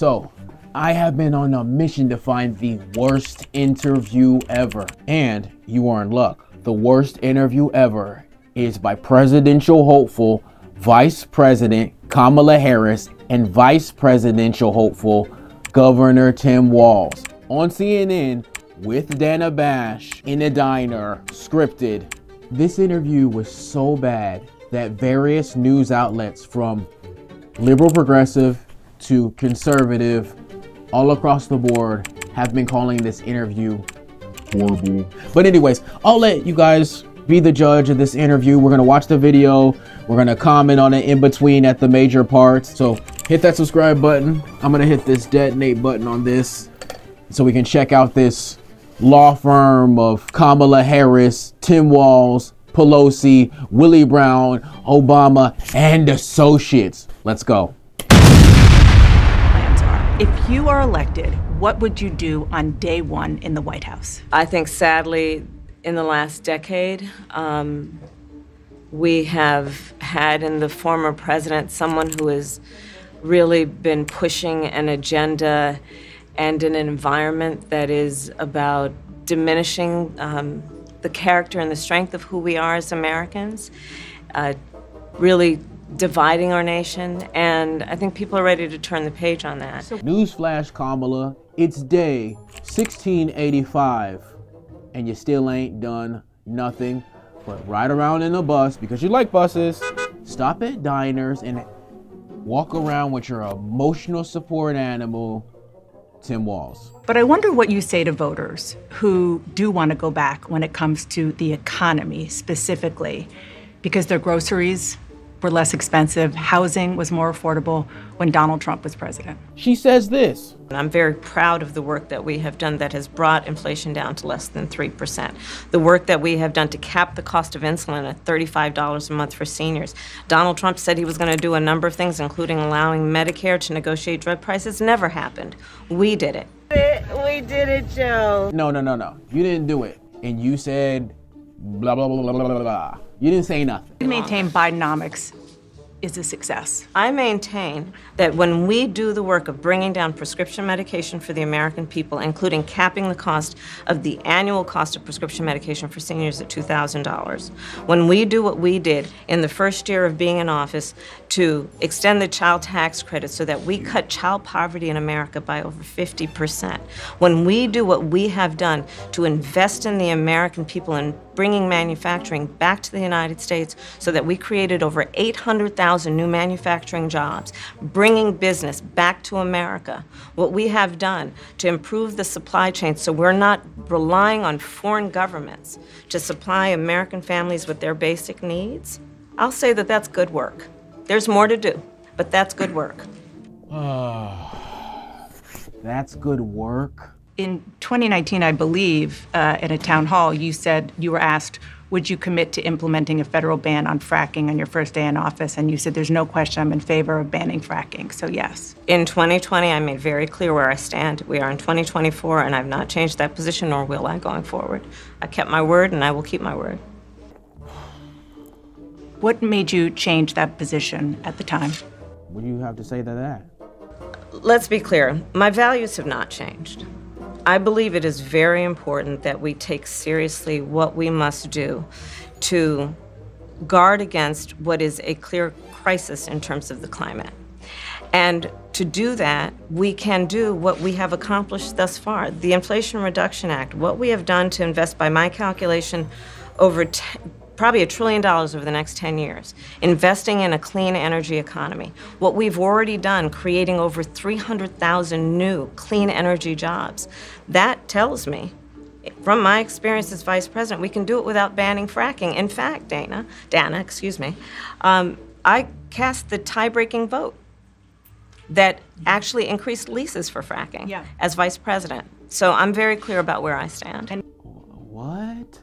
So, I have been on a mission to find the worst interview ever. And you are in luck. The worst interview ever is by presidential hopeful Vice President Kamala Harris and Vice Presidential hopeful Governor Tim Walz on CNN with Dana Bash in a diner, scripted. This interview was so bad that various news outlets from liberal progressive to conservative all across the board have been calling this interview horrible. But anyways, I'll let you guys be the judge of this interview. We're gonna watch the video. We're gonna comment on it in between at the major parts. So hit that subscribe button. I'm gonna hit this detonate button on this so we can check out this law firm of Kamala Harris, Tim Walz, Pelosi, Willie Brown, Obama, and associates. Let's go. You are elected, what would you do on day one in the White House? I think sadly, in the last decade, um, we have had in the former president someone who has really been pushing an agenda and an environment that is about diminishing um, the character and the strength of who we are as Americans, uh, really dividing our nation. And I think people are ready to turn the page on that. Newsflash, Kamala, it's day 1685, and you still ain't done nothing but ride around in a bus because you like buses, stop at diners, and walk around with your emotional support animal, Tim Walz. But I wonder what you say to voters who do want to go back when it comes to the economy specifically, because their groceries were less expensive, housing was more affordable when Donald Trump was president. She says this. And I'm very proud of the work that we have done that has brought inflation down to less than 3%. The work that we have done to cap the cost of insulin at $35 a month for seniors. Donald Trump said he was going to do a number of things, including allowing Medicare to negotiate drug prices. Never happened. We did it. We did it, Joe. No, no, no, no. You didn't do it. And you said blah, blah, blah, blah, blah, blah, blah. You didn't say nothing. We maintain Bidenomics is a success. I maintain that when we do the work of bringing down prescription medication for the American people, including capping the cost of the annual cost of prescription medication for seniors at $2,000, when we do what we did in the first year of being in office to extend the child tax credit so that we cut child poverty in America by over 50%, when we do what we have done to invest in the American people and bringing manufacturing back to the United States so that we created over 800,000 new manufacturing jobs, bringing business back to America. What we have done to improve the supply chain so we're not relying on foreign governments to supply American families with their basic needs, I'll say that that's good work. There's more to do, but that's good work. That's good work. In 2019, I believe, uh, in a town hall, you said you were asked, would you commit to implementing a federal ban on fracking on your first day in office? And you said, there's no question I'm in favor of banning fracking. So, yes. In 2020, I made very clear where I stand. We are in 2024, and I've not changed that position, nor will I going forward. I kept my word, and I will keep my word. What made you change that position at the time? What do you have to say to that? Let's be clear my values have not changed. I believe it is very important that we take seriously what we must do to guard against what is a clear crisis in terms of the climate. And to do that, we can do what we have accomplished thus far. The Inflation Reduction Act, what we have done to invest, by my calculation, over probably a trillion dollars over the next 10 years, investing in a clean energy economy. What we've already done, creating over 300,000 new clean energy jobs. That tells me, from my experience as vice president, we can do it without banning fracking. In fact, Dana, Dana, excuse me, um, I cast the tie-breaking vote that actually increased leases for fracking Yeah. as vice president. So I'm very clear about where I stand. What?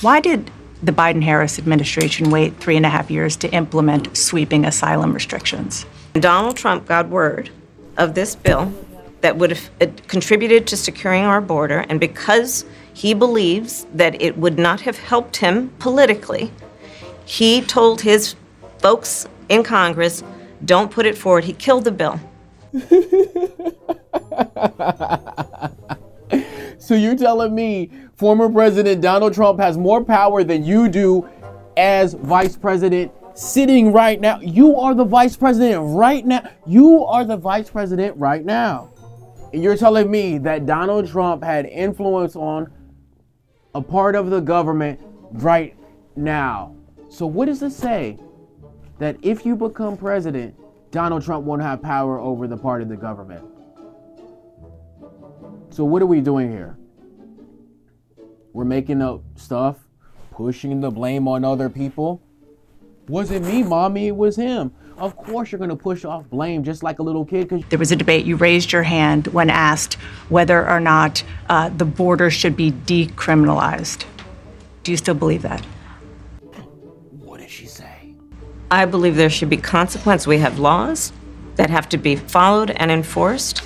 Why did the Biden Harris administration wait three and a half years to implement sweeping asylum restrictions? Donald Trump got word of this bill that would have contributed to securing our border, and because he believes that it would not have helped him politically, he told his folks in Congress, don't put it forward. He killed the bill. so you're telling me former President Donald Trump has more power than you do as vice president sitting right now? You are the vice president right now. You are the vice president right now. And you're telling me that Donald Trump had influence on a part of the government right now. So what does it say? That if you become president, Donald Trump won't have power over the part of the government. So what are we doing here? We're making up stuff, pushing the blame on other people. Wasn't me, mommy, it was him. Of course you're going to push off blame just like a little kid. Cause There was a debate. You raised your hand when asked whether or not uh, the border should be decriminalized. Do you still believe that? what did she say? I believe there should be consequence. We have laws that have to be followed and enforced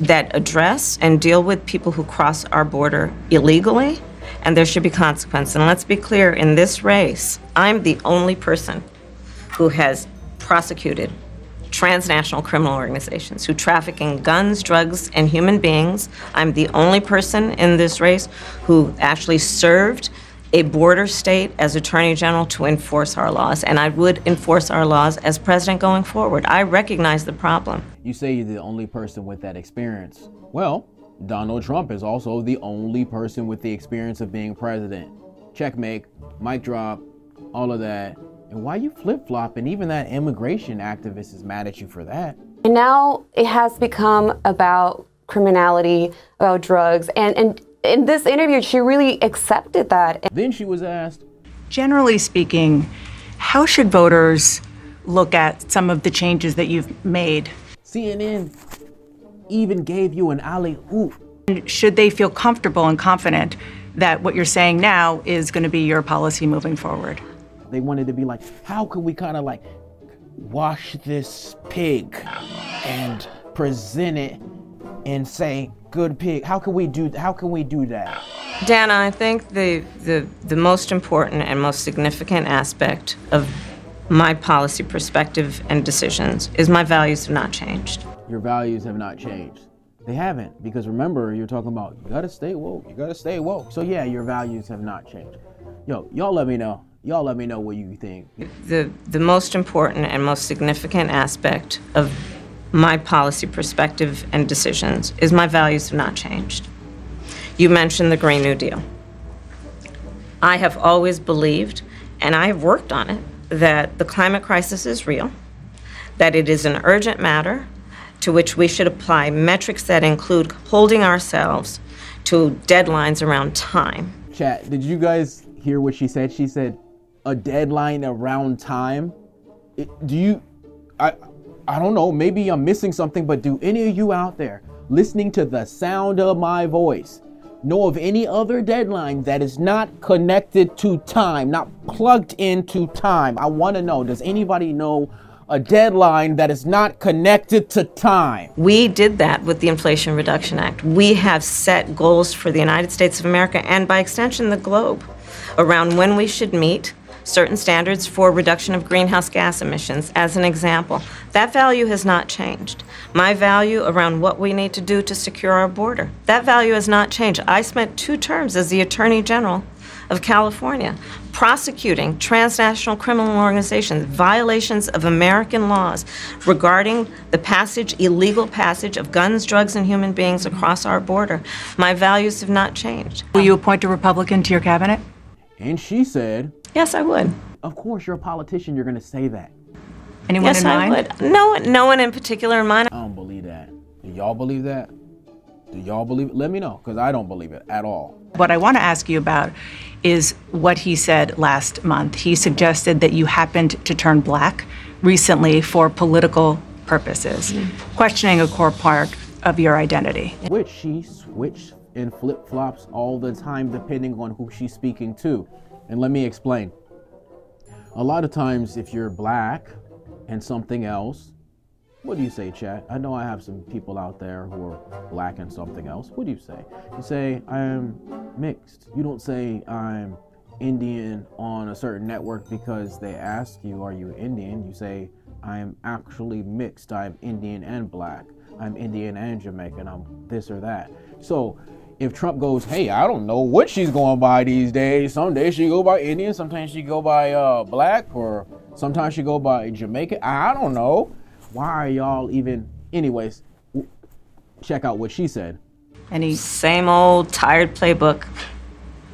that address and deal with people who cross our border illegally, and there should be consequence. And let's be clear in this race, I'm the only person who has prosecuted transnational criminal organizations who traffic in guns, drugs, and human beings. I'm the only person in this race who actually served a border state as Attorney General to enforce our laws, and I would enforce our laws as President going forward. I recognize the problem. You say you're the only person with that experience. Well, Donald Trump is also the only person with the experience of being president. Checkmate, mic drop, all of that. And why you flip flop? And even that immigration activist is mad at you for that. And now it has become about criminality, about drugs. And, and in this interview, she really accepted that. Then she was asked, Generally speaking, how should voters look at some of the changes that you've made? CNN even gave you an alley oop. Should they feel comfortable and confident that what you're saying now is going to be your policy moving forward? They wanted to be like, how can we kind of like wash this pig and present it and say good pig? How can we do how can we do that? Dana, I think the, the, the most important and most significant aspect of my policy perspective and decisions is my values have not changed. Your values have not changed. They haven't because remember you're talking about you gotta stay woke. You gotta stay woke. So yeah, your values have not changed. Yo, y'all let me know. Y'all let me know what you think. The, the most important and most significant aspect of my policy perspective and decisions is my values have not changed. You mentioned the Green New Deal. I have always believed, and I have worked on it, that the climate crisis is real, that it is an urgent matter to which we should apply metrics that include holding ourselves to deadlines around time. Chat, did you guys hear what she said? She said a deadline around time. It, do you I I don't know, maybe I'm missing something, but do any of you out there listening to the sound of my voice know of any other deadline that is not connected to time, not plugged into time? I want to know, does anybody know a deadline that is not connected to time? We did that with the Inflation Reduction Act. We have set goals for the United States of America and by extension the globe around when we should meet certain standards for reduction of greenhouse gas emissions as an example. That value has not changed. My value around what we need to do to secure our border, that value has not changed. I spent two terms as the Attorney General of California prosecuting transnational criminal organizations, violations of American laws regarding the passage, illegal passage of guns, drugs, and human beings across our border. My values have not changed. Will you appoint a Republican to your cabinet? And she said, Yes, I would. Of course, you're a politician, you're going to say that. Anyone Yes, in I mind? would. No, one- no one in particular in mind. I don't believe that. Do y'all believe that? Do y'all believe it? Let me know, because I don't believe it at all. What I want to ask you about is what he said last month. He suggested that you happened to turn black recently for political purposes, questioning a core part of your identity. Which she switch and flip flops all the time depending on who she's speaking to. And let me explain. A lot of times, if you're black and something else, what do you say, chat? I know I have some people out there who are black and something else. What do you say? You say, I'm mixed. You don't say, I'm Indian on a certain network because they ask you, Are you Indian? You say, I'm actually mixed. I'm Indian and black. I'm Indian and Jamaican. I'm this or that. So if Trump goes, hey, I don't know what she's going by these days. Some days she go by Indian, sometimes she go by uh, black, or sometimes she go by Jamaican. I don't know. Why are y'all even? Anyways, check out what she said. Any same old tired playbook.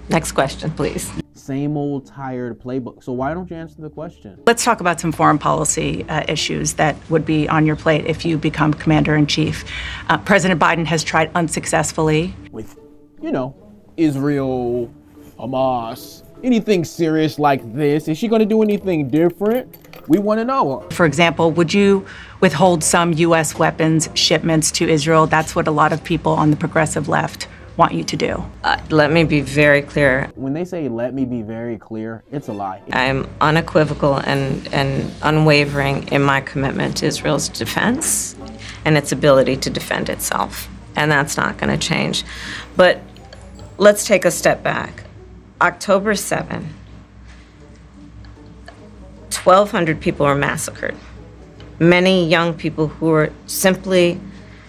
Next question, please. Same old tired playbook. So why don't you answer the question? Let's talk about some foreign policy uh, issues that would be on your plate if you become commander in chief. Uh, President Biden has tried unsuccessfully with, you know, Israel, Hamas, anything serious like this. Is she going to do anything different? We want to know. For example, would you withhold some U.S. weapons shipments to Israel? That's what a lot of people on the progressive left want you to do. Uh, let me be very clear. When they say let me be very clear, it's a lie. I'm unequivocal and, and unwavering in my commitment to Israel's defense and its ability to defend itself. And that's not going to change. But let's take a step back. October 7, 1,200 people were massacred. Many young people who were simply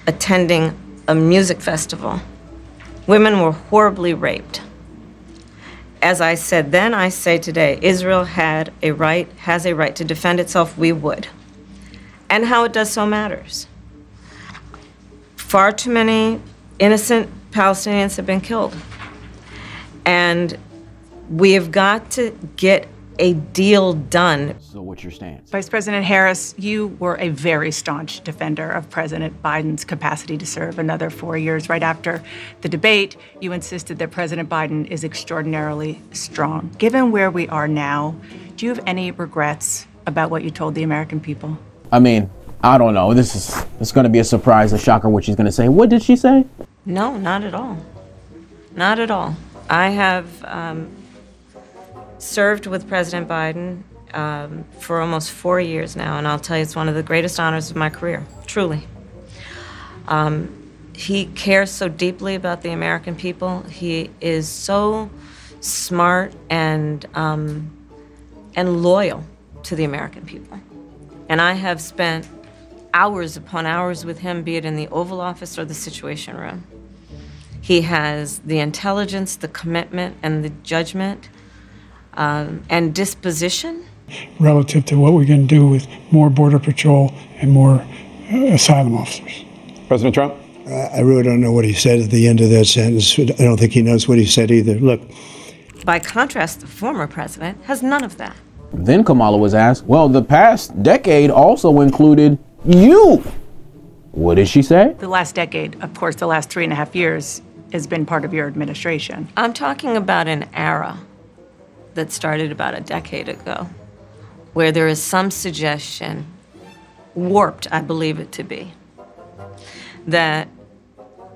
attending a music festival Women were horribly raped. As I said then, I say today, Israel had a right, has a right to defend itself, we would. And how it does so matters. Far too many innocent Palestinians have been killed. And we have got to get a deal done. So, what's your stance? Vice President Harris, you were a very staunch defender of President Biden's capacity to serve another four years. Right after the debate, you insisted that President Biden is extraordinarily strong. Given where we are now, do you have any regrets about what you told the American people? I mean, I don't know. This is it's going to be a surprise, a shocker what she's going to say. What did she say? No, not at all. Not at all. I have um, served with President Biden um, for almost four years now, and I'll tell you, it's one of the greatest honors of my career, truly. Um, he cares so deeply about the American people. He is so smart and um, and loyal to the American people. And I have spent hours upon hours with him, be it in the Oval Office or the Situation Room. He has the intelligence, the commitment, and the judgment um, and disposition. Relative to what we can do with more Border Patrol and more uh, asylum officers. President Trump? I really don't know what he said at the end of that sentence. I don't think he knows what he said either. Look. By contrast, the former president has none of that. Then Kamala was asked, well, the past decade also included you. What did she say? The last decade, of course, the last three and a half years has been part of your administration. I'm talking about an era that started about a decade ago, where there is some suggestion, warped, I believe it to be, that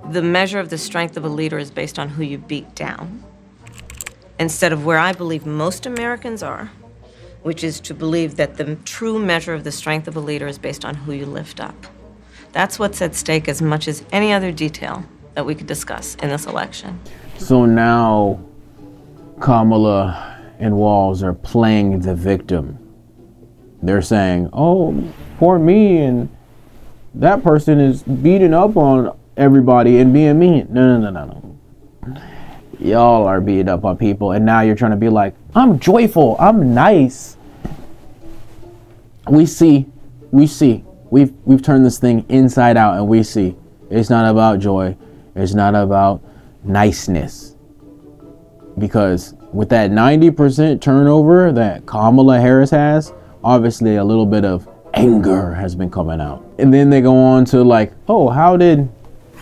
the measure of the strength of a leader is based on who you beat down, instead of where I believe most Americans are, which is to believe that the true measure of the strength of a leader is based on who you lift up. That's what's at stake as much as any other detail that we could discuss in this election. So now Kamala and Walz are playing the victim. They're saying, oh, poor me, and that person is beating up on everybody and being mean. No, no, no, no, no. Y'all are beating up on people, and now you're trying to be like, I'm joyful, I'm nice. We see, we see, we've we've turned this thing inside out, and we see it's not about joy, it's not about niceness, because with that 90% turnover that Kamala Harris has, obviously a little bit of anger has been coming out. And then they go on to like, oh, how did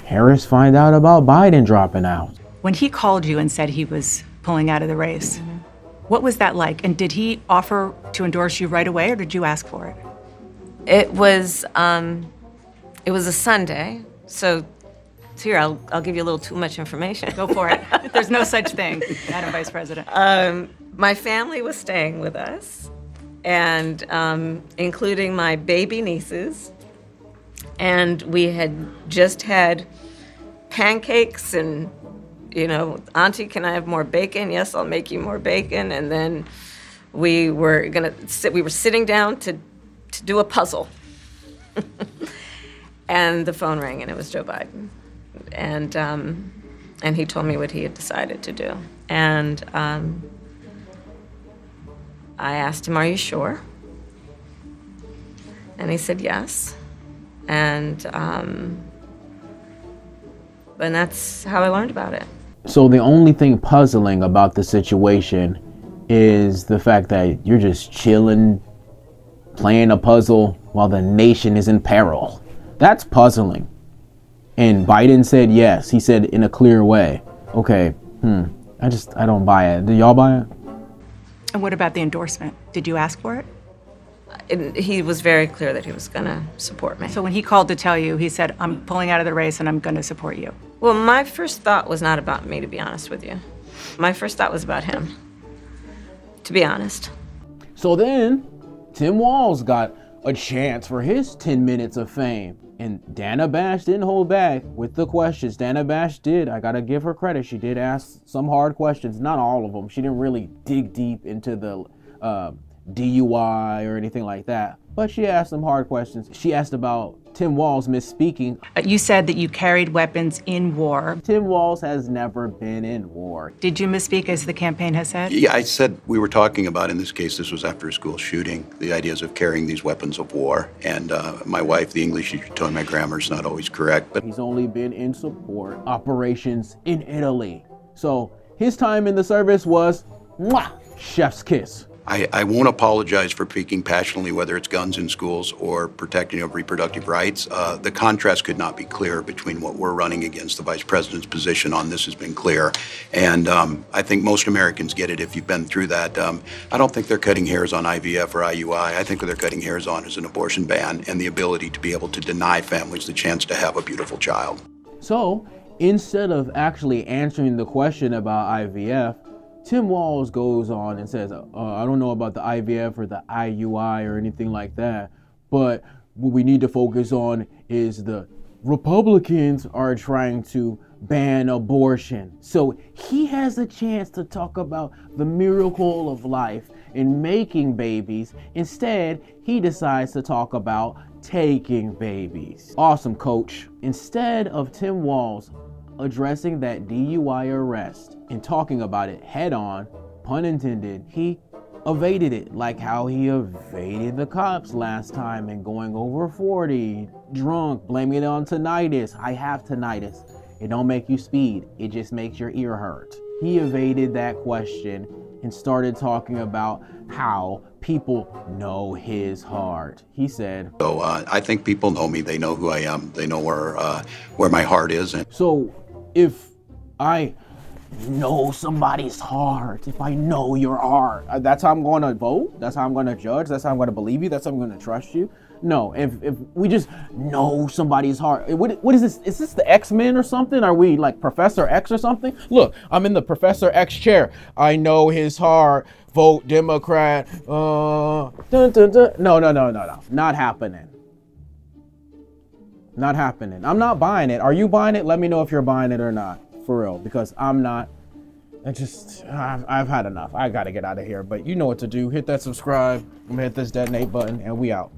Harris find out about Biden dropping out? When he called you and said he was pulling out of the race, mm-hmm. what was that like? And did he offer to endorse you right away or did you ask for it? It was um, it was a Sunday, so here, I'll, I'll give you a little too much information. Go for it. There's no such thing, Madam Vice President. Um, my family was staying with us, and um, including my baby nieces. And we had just had pancakes and, you know, Auntie, can I have more bacon? Yes, I'll make you more bacon. And then we were gonna sit, we were sitting down to, to do a puzzle. And the phone rang, and it was Joe Biden. And, um, and he told me what he had decided to do. And um, I asked him, Are you sure? And he said, Yes. And, um, and that's how I learned about it. So the only thing puzzling about the situation is the fact that you're just chilling, playing a puzzle while the nation is in peril. That's puzzling. And Biden said yes. He said in a clear way. Okay, hmm. I just, I don't buy it. Do y'all buy it? And what about the endorsement? Did you ask for it? And he was very clear that he was going to support me. So when he called to tell you, he said, I'm pulling out of the race and I'm going to support you. Well, my first thought was not about me, to be honest with you. My first thought was about him, to be honest. So then, Tim Walz got a chance for his 10 minutes of fame. And Dana Bash didn't hold back with the questions. Dana Bash did. I gotta give her credit. She did ask some hard questions. Not all of them. She didn't really dig deep into the uh, DUI or anything like that. But she asked some hard questions. She asked about Tim Walz misspeaking. You said that you carried weapons in war. Tim Walz has never been in war. Did you misspeak as the campaign has said? Yeah, I said we were talking about, in this case, this was after a school shooting, the ideas of carrying these weapons of war. And uh, my wife, the English teacher, told me my grammar is not always correct, but He's only been in support operations in Italy. So his time in the service was mwah, chef's kiss. I, I won't apologize for speaking passionately, whether it's guns in schools or protecting of reproductive rights. Uh, the contrast could not be clearer between what we're running against. The vice president's position on this has been clear. And um, I think most Americans get it if you've been through that. Um, I don't think they're cutting hairs on IVF or IUI. I think what they're cutting hairs on is an abortion ban and the ability to be able to deny families the chance to have a beautiful child. So instead of actually answering the question about IVF, Tim Walz goes on and says, uh, I don't know about the IVF or the IUI or anything like that, but what we need to focus on is the Republicans are trying to ban abortion. So he has a chance to talk about the miracle of life in making babies. Instead, he decides to talk about taking babies. Awesome, coach. Instead of Tim Walz addressing that DUI arrest and talking about it head on, pun intended, he evaded it like how he evaded the cops last time and going over 40, drunk, blaming it on tinnitus. I have tinnitus. It don't make you speed, it just makes your ear hurt. He evaded that question and started talking about how people know his heart. He said, So uh, I think people know me. They know who I am. They know where uh, where my heart is. And So if I know somebody's heart, if I know your heart, uh, that's how I'm going to vote. That's how I'm going to judge. That's how I'm going to believe you. That's how I'm going to trust you. No, if, if we just know somebody's heart, eh, what, what is this? Is this the X Men or something? Are we like Professor X or something? Look, I'm in the Professor X chair. I know his heart. Vote Democrat. Uh, dun, dun, dun. No, no, no, no, no. Not happening. Not happening. I'm not buying it. Are you buying it? Let me know if you're buying it or not. For real. Because I'm not. I just, I've, I've had enough. I gotta get out of here. But you know what to do. Hit that subscribe. I'm gonna hit this detonate button, and we out.